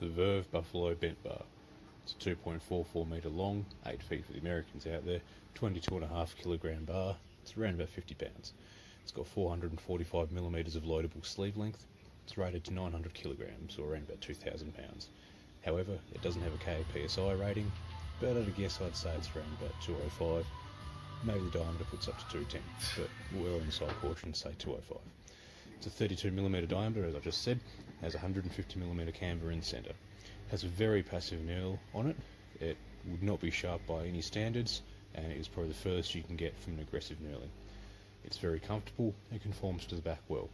the Verve Buffalo Bent Bar. It's 2.44 metre long, 8 feet for the Americans out there, 22.5 kilogram bar. It's around about 50 pounds. It's got 445 millimetres of loadable sleeve length. It's rated to 900 kilograms, or around about 2,000 pounds. However, it doesn't have a KPSI rating, but at a guess I'd say it's around about 205. Maybe the diameter puts up to 210, but we're on the side caution, say 205. It's a 32mm diameter, as I just said, has 150mm camber in centre. Has a very passive knurl on it. It would not be sharp by any standards, and it is probably the furthest you can get from an aggressive knurling. It's very comfortable and conforms to the back well.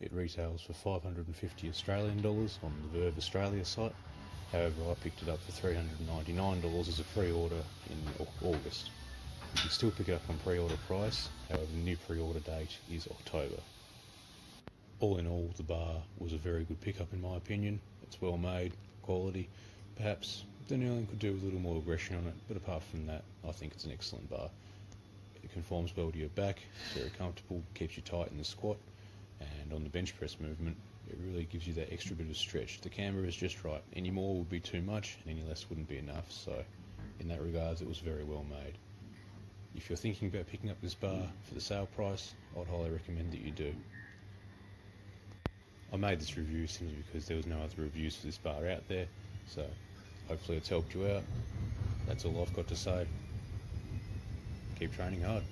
It retails for 550 Australian dollars on the Verve Australia site. However, I picked it up for $399 as a pre-order in August. You can still pick it up on pre-order price, however the new pre-order date is October. All in all, the bar was a very good pickup in my opinion. It's well made, quality. Perhaps the knurling could do a little more aggression on it, but apart from that, I think it's an excellent bar. It conforms well to your back, it's very comfortable, keeps you tight in the squat, and on the bench press movement, it really gives you that extra bit of stretch. The camber is just right. Any more would be too much, and any less wouldn't be enough. So, in that regards, it was very well made. If you're thinking about picking up this bar for the sale price, I'd highly recommend that you do. I made this review simply because there was no other reviews for this bar out there, so hopefully it's helped you out. That's all I've got to say. Keep training hard.